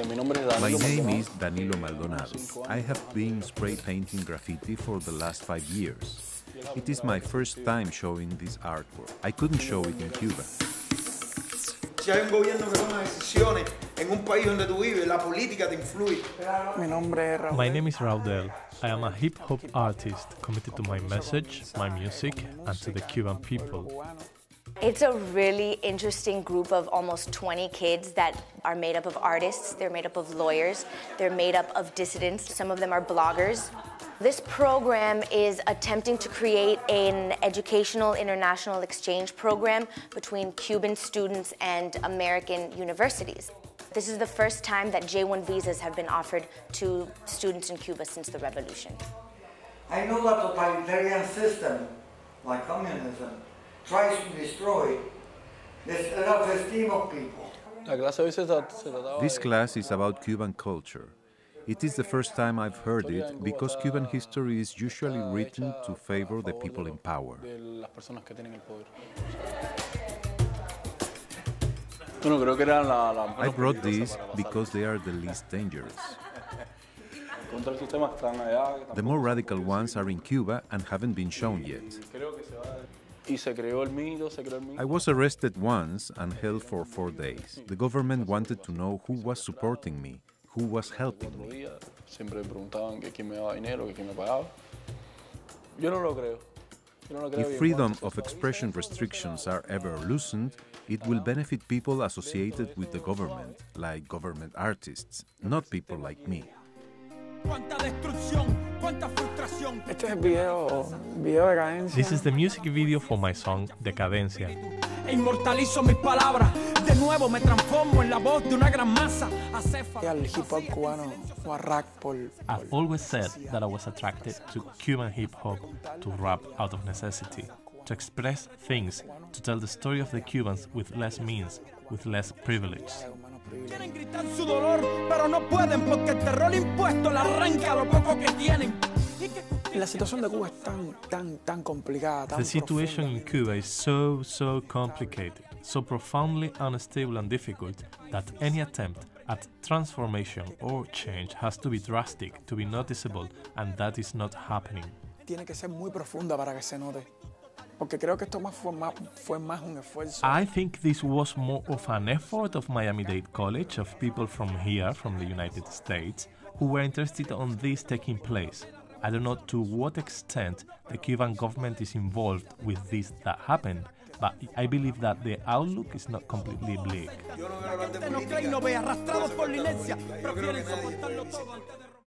My name is Danilo Maldonado. I have been spray painting graffiti for the last five years. It is my first time showing this artwork. I couldn't show it in Cuba. Si hay un gobierno que toma decisiones en un país donde tú vives, la política te influye. Mi nombre es Raudel. My name is Raudel. I am a hip hop artist committed to my message, my music, and to the Cuban people. It's a really interesting group of almost 20 kids that are made up of artists, they're made up of lawyers, they're made up of dissidents, some of them are bloggers. This program is attempting to create an educational international exchange program between Cuban students and American universities. This is the first time that J1 visas have been offered to students in Cuba since the revolution. I know that totalitarian system, like communism, tries to destroy the self-esteem of people. This class is about Cuban culture. It is the first time I've heard it because Cuban history is usually written to favor the people in power. I brought these because they are the least dangerous. The more radical ones are in Cuba and haven't been shown yet. I was arrested once and held for four days. The government wanted to know who was supporting me, who was helping me. If freedom of expression restrictions are ever loosened, it will benefit people associated with the government, like government artists, not people like me. This is the music video for my song Decadencia. E inmortalizo mis palabras. De nuevo me transformo en la voz de una gran masa. Y al hip hop cubano o a rap por, I've always said that I was attracted to Cuban hip hop, to rap out of necessity, to express things, to tell the story of the Cubans with less means, with less privilege. Quieren gritar su dolor, pero no pueden porque el terror impuesto le arranca lo poco que tienen. La situación de Cuba es tan, tan, tan complicada, tan The situation profunda. in Cuba is so, so complicated, so profoundly unstable and difficult that any attempt at transformation or change has to be drastic, to be noticeable, and that is not happening. Tiene que ser muy profunda para que se note. Porque creo que esto más fue, más, fue más un esfuerzo. I think this was more of an effort of Miami-Dade College, of people from here, from the United States, who were interested on this taking place. I don't know to what extent the Cuban government is involved with this that happened, but I believe that the outlook is not completely bleak.